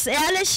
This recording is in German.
ist ehrlich,